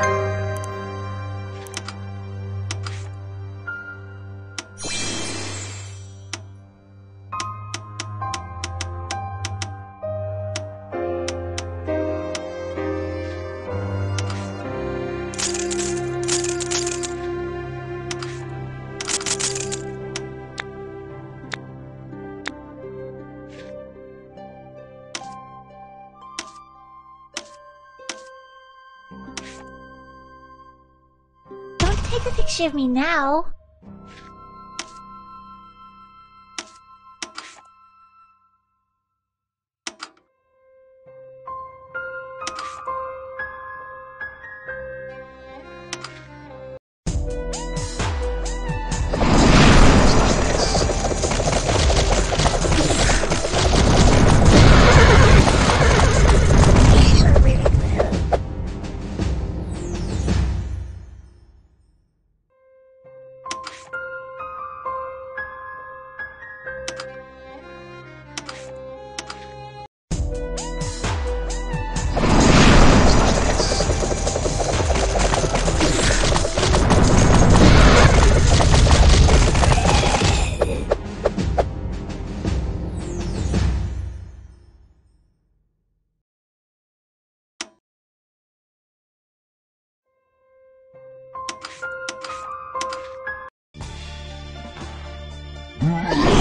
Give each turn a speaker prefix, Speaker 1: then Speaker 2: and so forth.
Speaker 1: Don't take a picture of me now. Mm-hmm.